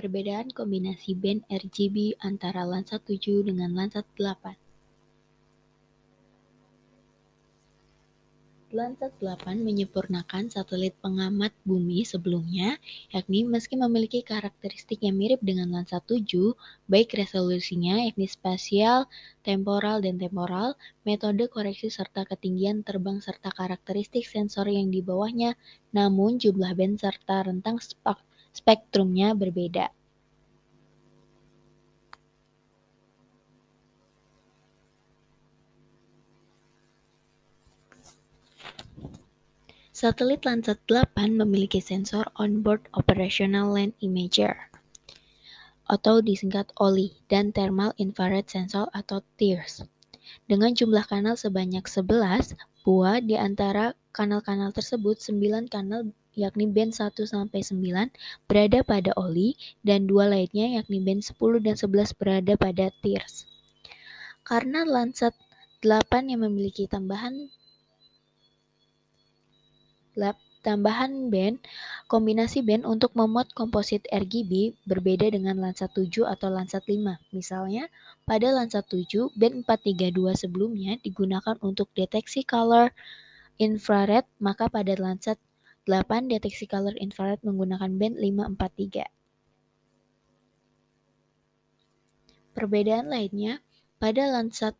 Perbedaan kombinasi band RGB antara Landsat 7 dengan Landsat 8. Landsat 8 menyempurnakan satelit pengamat bumi sebelumnya, yakni meski memiliki karakteristik yang mirip dengan Landsat 7, baik resolusinya yakni spasial, temporal, dan temporal, metode koreksi serta ketinggian terbang serta karakteristik sensor yang di bawahnya, namun jumlah band serta rentang spektrumnya berbeda. Satelit Landsat 8 memiliki sensor onboard operational land imager atau disingkat OLI dan thermal infrared sensor atau TIRS. Dengan jumlah kanal sebanyak 11, buah di antara kanal-kanal tersebut 9 kanal yakni band 1 sampai 9 berada pada oli dan dua lainnya yakni band 10 dan 11 berada pada tiers. Karena Landsat 8 yang memiliki tambahan lab, tambahan band, kombinasi band untuk memuat komposit RGB berbeda dengan Landsat 7 atau Landsat 5. Misalnya, pada Landsat 7, band 432 sebelumnya digunakan untuk deteksi color infrared, maka pada Landsat 8 deteksi color infrared menggunakan band 543. Perbedaan lainnya, pada Landsat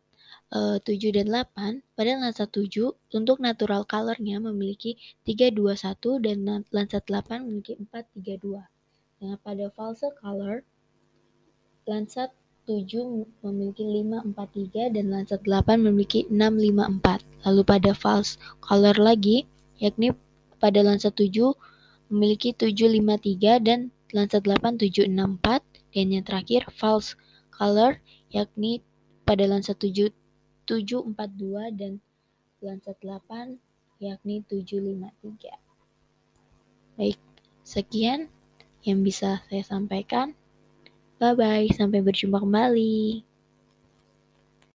uh, 7 dan 8, pada Landsat 7 untuk natural colornya memiliki 321 dan Landsat 8 memiliki 432. Dengan pada false color, Landsat 7 memiliki 543 dan Landsat 8 memiliki 654. Lalu pada false color lagi, yakni pada Landsat 7 memiliki 753 dan Landsat 8 764 dan yang terakhir false color yakni pada Landsat 7 742 dan Landsat 8 yakni 753. Baik, sekian yang bisa saya sampaikan. Bye bye, sampai berjumpa kembali.